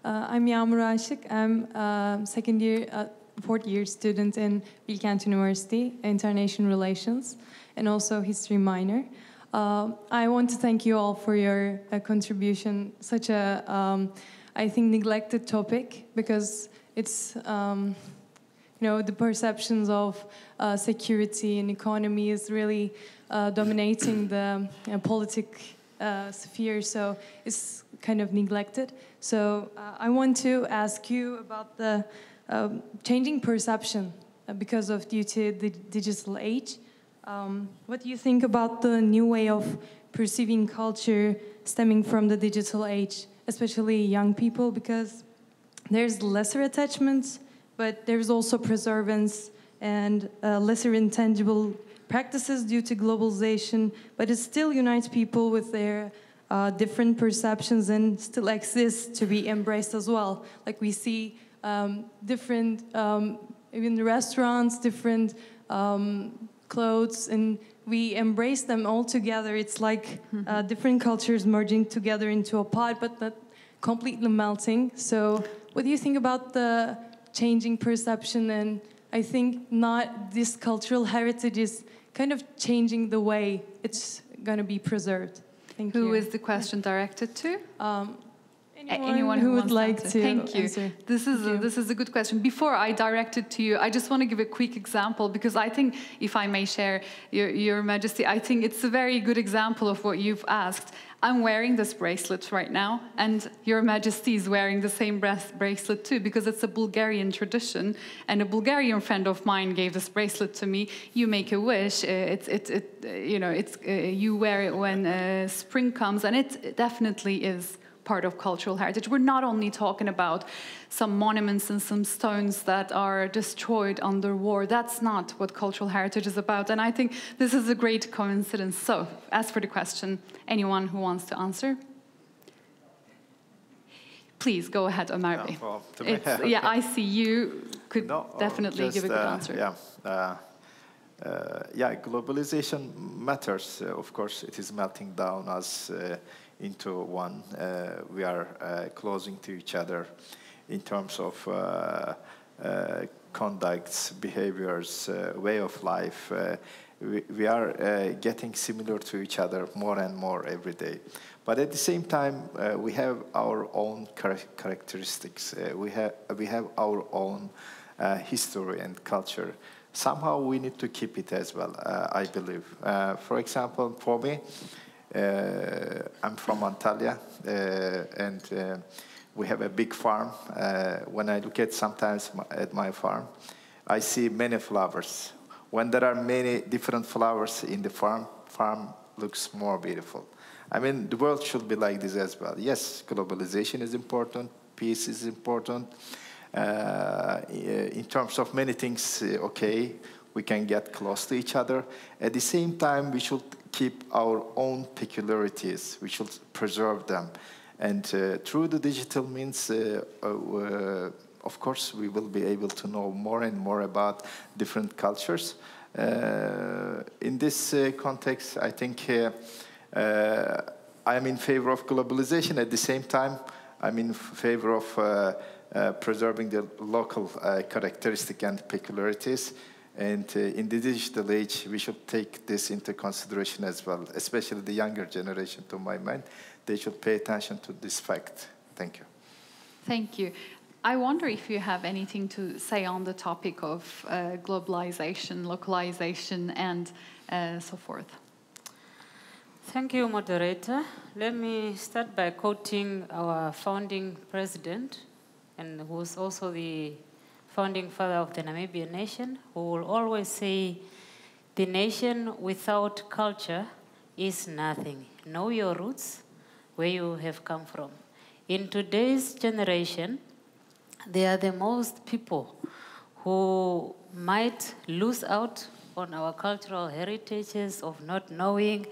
Uh, I'm Yağmur Aşık. I'm a second year, uh, fourth year student in Bilkent University, International Relations, and also history minor. Uh, I want to thank you all for your uh, contribution. Such a, um, I think, neglected topic because it's, um, you know, the perceptions of security and economy is really dominating the politic sphere. So it's kind of neglected. So uh, I want to ask you about the um, changing perception uh, because of due to the digital age. Um, what do you think about the new way of perceiving culture stemming from the digital age, especially young people? Because there's lesser attachments, but there's also preservance and uh, lesser intangible practices due to globalization, but it still unites people with their uh, different perceptions and still exist to be embraced as well. Like we see um, different, um, even restaurants, different um, clothes, and we embrace them all together. It's like uh, mm-hmm. different cultures merging together into a pot, but not completely melting. So, what do you think about the changing perception? And I think not this cultural heritage is kind of changing the way it's going to be preserved.
Thank Who you. is the question directed to? Um, anyone
who
who,
would like
answer.
to
Thank you.
answer.
This is
Thank
a,
you.
this is a good question. Before I direct it to you, I just want to give a quick example because I think, if I may share, Your, Your Majesty, I think it's a very good example of what you've asked. I'm wearing this bracelet right now, and Your Majesty is wearing the same bras- bracelet too, because it's a Bulgarian tradition. And a Bulgarian friend of mine gave this bracelet to me. You make a wish. uh, It's, it, it, uh, you know, it's, uh, you wear it when uh, spring comes, and it definitely is part of cultural heritage. We're not only talking about some monuments and some stones that are destroyed under war. That's not what cultural heritage is about. And I think this is a great coincidence. So, as for the question, anyone who wants to answer? Please go ahead, Ömer.
Yeah, well, me-
yeah, I see you could
No,
definitely give a
just,
good
uh,
answer.
Yeah, uh, uh, yeah. Globalization matters. Uh, of course, it is melting down as uh, into one. Uh, we are uh, closing to each other in terms of uh, conducts, behaviors, way of life. We, we are getting similar to each other more and more every day. But at the same time, we have our own char- characteristics. We, have, we have our own history and culture. Somehow we need to keep it as well, uh, I believe. Uh, for example, for me, I'm from Antalya, uh, and uh, we have a big farm. Uh, when I look at sometimes at my farm, I see many flowers. When there are many different flowers in the farm, farm looks more beautiful. I mean, the world should be like this as well. Yes, globalization is important, peace is important. Uh, in terms of many things, uh, okay, we can get close to each other. At the same time, we should keep our own peculiarities. We should preserve them. And uh, through the digital means, uh, uh, of course, we will be able to know more and more about different cultures. Uh, in this uh, context, I think uh, uh, I'm in favor of globalization. At the same time, I'm in favor of uh, uh, preserving the local uh, characteristic and peculiarities. And uh, in the digital age, we should take this into consideration as well, especially the younger generation, to my mind. They should pay attention to this fact. Thank you.
Thank you. I wonder if you have anything to say on the topic of uh, globalization, localization, and uh, so forth.
Thank you, moderator. Let me start by quoting our founding president, and who's also the founding father of the Namibian nation, who will always say, The nation without culture is nothing. Know your roots, where you have come from. In today's generation, they are the most people who might lose out on our cultural heritages of not knowing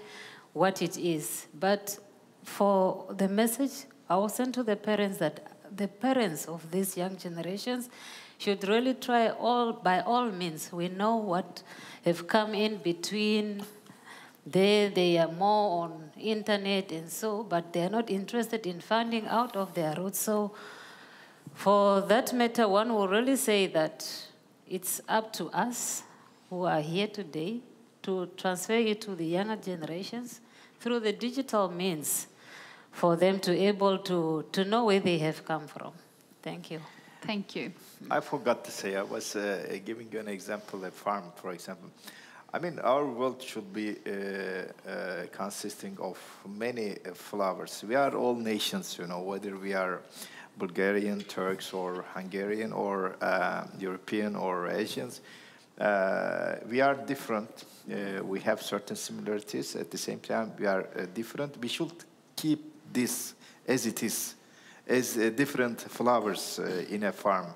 what it is. But for the message, I will send to the parents that the parents of these young generations should really try all by all means. We know what have come in between. They they are more on internet and so, but they are not interested in finding out of their roots. So for that matter, one will really say that it's up to us who are here today to transfer it to the younger generations through the digital means for them to able to, to know where they have come from. Thank you.
Thank you.
I forgot to say, I was uh, giving you an example, a farm, for example. I mean, our world should be uh, uh, consisting of many uh, flowers. We are all nations, you know, whether we are Bulgarian, Turks, or Hungarian, or uh, European, or Asians. Uh, we are different. We have certain similarities. At the same time, we are different. We should keep this as it is, as different flowers in a farm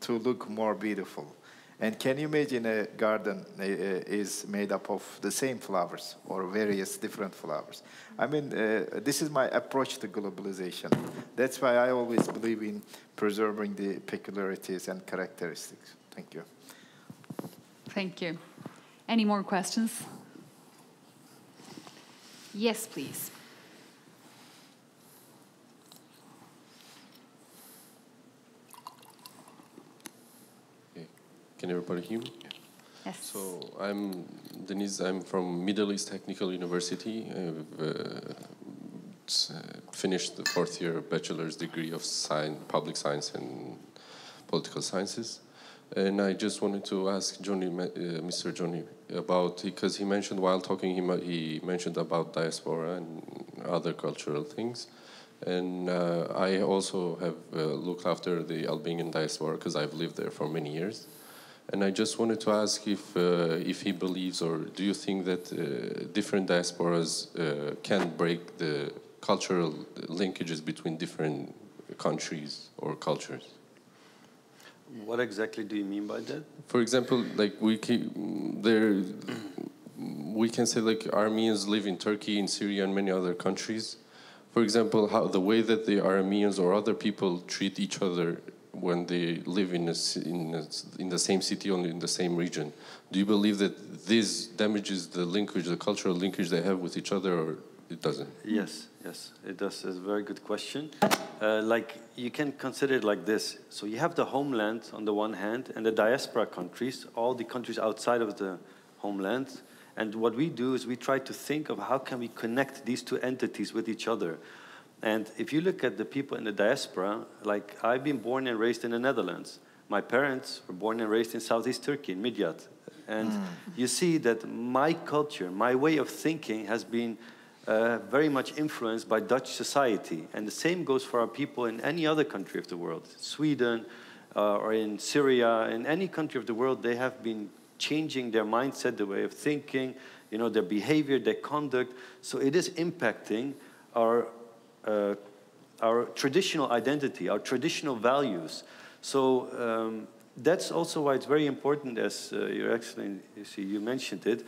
to look more beautiful. And can you imagine a garden uh, uh, is made up of the same flowers or various different flowers? I mean, uh, this is my approach to globalization. That's why I always believe in preserving the peculiarities and characteristics. Thank you.
Thank you. Any more questions? Yes, please.
Can everybody hear me?
Yes.
So I'm Denise. I'm from Middle East Technical University. I've uh, finished the fourth year bachelor's degree of science, public science and political sciences. And I just wanted to ask Johny, uh, Mr. Johny, about because he mentioned while talking, he, he mentioned about diaspora and other cultural things. And uh, I also have uh, looked after the Albanian diaspora because I've lived there for many years. And I just wanted to ask if, uh, if he believes or do you think that uh, different diasporas uh, can break the cultural linkages between different countries or cultures?
What exactly do you mean by that?
For example, like we can, there, we can say like Armenians live in Turkey, in Syria, and many other countries. For example, how the way that the Armenians or other people treat each other when they live in, a, in, a, in the same city or in the same region. Do you believe that this damages the linkage, the cultural linkage they have with each other, or it doesn't?
Yes, yes, it does. It's a very good question. Uh, like you can consider it like this. So you have the homeland on the one hand, and the diaspora countries, all the countries outside of the homeland. And what we do is we try to think of how can we connect these two entities with each other. And if you look at the people in the diaspora, like I've been born and raised in the Netherlands. My parents were born and raised in southeast Turkey, in Midyat. And mm. you see that my culture, my way of thinking has been uh, very much influenced by Dutch society. And the same goes for our people in any other country of the world, Sweden uh, or in Syria, in any country of the world, they have been changing their mindset, their way of thinking, you know, their behavior, their conduct. So it is impacting our uh, our traditional identity, our traditional values. So um, that's also why it's very important, as uh, Your Excellency, you mentioned it,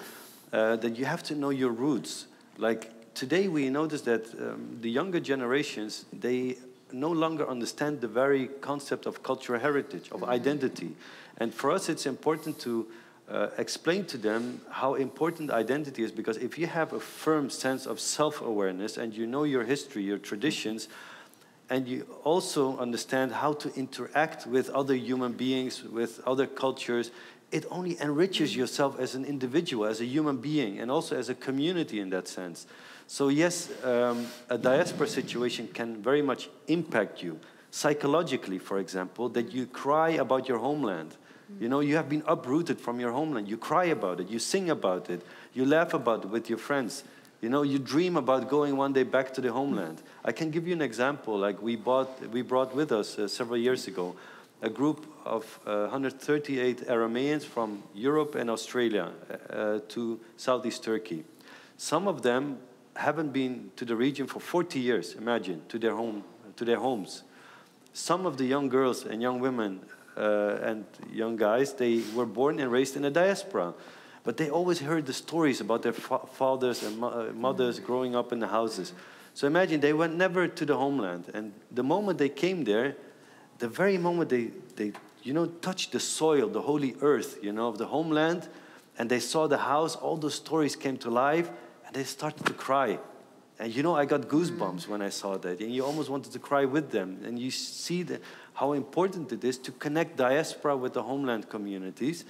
uh, that you have to know your roots. Like today, we notice that um, the younger generations, they no longer understand the very concept of cultural heritage, of identity. And for us, it's important to uh, explain to them how important identity is because if you have a firm sense of self awareness and you know your history, your traditions, and you also understand how to interact with other human beings, with other cultures, it only enriches yourself as an individual, as a human being, and also as a community in that sense. So, yes, um, a diaspora situation can very much impact you psychologically, for example, that you cry about your homeland you know, you have been uprooted from your homeland. You cry about it, you sing about it, you laugh about it with your friends. You know, you dream about going one day back to the homeland. I can give you an example. Like we bought, we brought with us uh, several years ago a group of uh, 138 Arameans from Europe and Australia uh, to southeast Turkey. Some of them haven't been to the region for 40 years. Imagine to their home, to their homes. Some of the young girls and young women uh, and young guys, they were born and raised in a diaspora. But they always heard the stories about their fa fathers and mo uh, mothers growing up in the houses. So imagine they went never to the homeland. And the moment they came there, the very moment they, they you know, touched the soil, the holy earth, you know, of the homeland, and they saw the house, all those stories came to life, and they started to cry. And you know, I got goosebumps when I saw that. And you almost wanted to cry with them. And you see the, how important it is to connect diaspora with the homeland communities.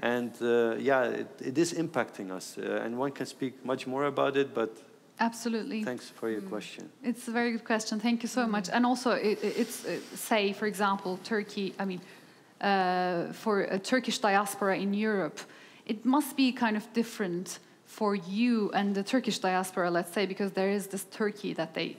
And uh, yeah, it, it is impacting us. Uh, and one can speak much more about it, but
Absolutely.
Thanks for your mm. question.
It's a very good question. Thank you so mm. much. And also, it, it's uh, say, for example, Turkey. I mean, uh, for a Turkish diaspora in Europe, it must be kind of different for you and the Turkish diaspora, let's say, because there is this Turkey that they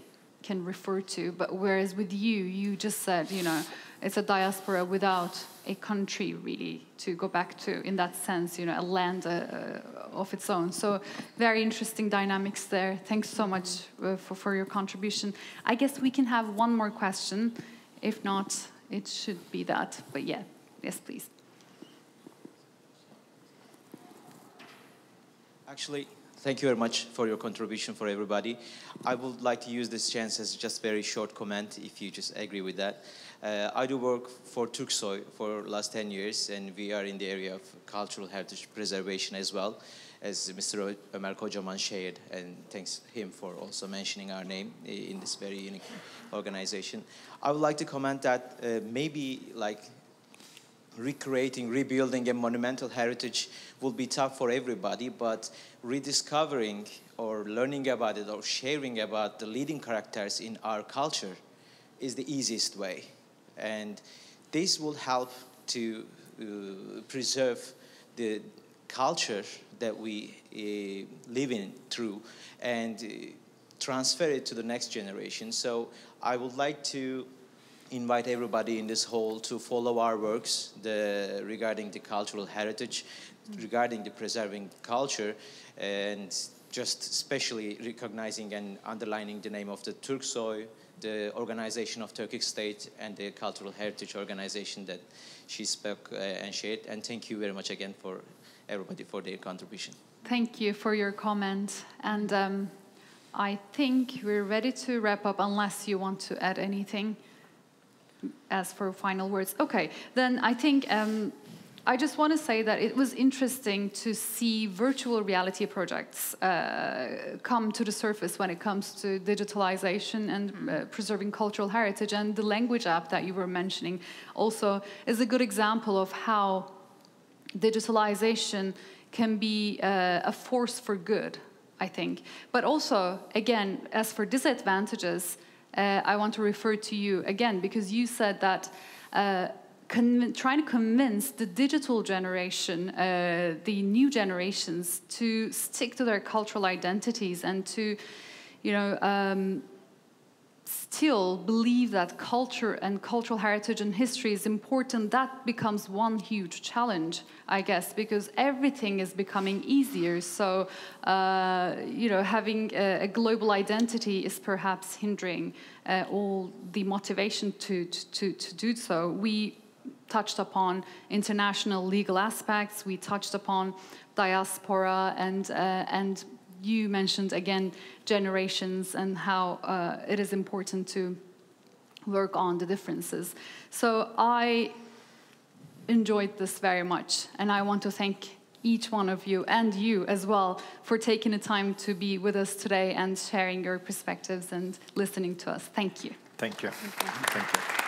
can refer to. But whereas with you, you just said, you know, it's a diaspora without a country really to go back to in that sense, you know, a land uh, uh of its own. So very interesting dynamics there. Thanks so much uh, for, for your contribution. I guess we can have one more question. If not, it should be that. But yeah, yes, please.
Actually, thank you very much for your contribution for everybody. I would like to use this chance as just very short comment, if you just agree with that. Uh, I do work for Turksoy for last 10 years, and we are in the area of cultural heritage preservation as well, as Mr. Ömer Kocaman shared, and thanks him for also mentioning our name in this very unique organization. I would like to comment that uh, maybe like recreating, rebuilding a monumental heritage will be tough for everybody, but rediscovering or learning about it or sharing about the leading characters in our culture is the easiest way. And this will help to uh, preserve the culture that we uh, live in through and uh, transfer it to the next generation. So I would like to invite everybody in this hall to follow our works the, regarding the cultural heritage, regarding the preserving culture, and just especially recognizing and underlining the name of the Turksoy, the organization of Turkic state, and the cultural heritage organization that she spoke uh, and shared. And thank you very much again for everybody for their contribution.
Thank you for your comment. And um, I think we're ready to wrap up unless you want to add anything as for final words. Okay, then I think um, I just want to say that it was interesting to see virtual reality projects uh, come to the surface when it comes to digitalization and uh, preserving cultural heritage. And the language app that you were mentioning also is a good example of how digitalization can be uh, a force for good, I think. But also, again, as for disadvantages, uh, I want to refer to you again because you said that uh, trying to convince the digital generation, uh, the new generations, to stick to their cultural identities and to, you know, um, still believe that culture and cultural heritage and history is important, that becomes one huge challenge, I guess, because everything is becoming easier. So, uh, you know, having a, a, global identity is perhaps hindering uh, all the motivation to, to, to do so. We touched upon international legal aspects, we touched upon diaspora and, uh, and you mentioned again generations and how uh, it is important to work on the differences. So I enjoyed this very much, and I want to thank each one of you and you as well for taking the time to be with us today and sharing your perspectives and listening to us. Thank you.
Thank you. Thank you. Thank you.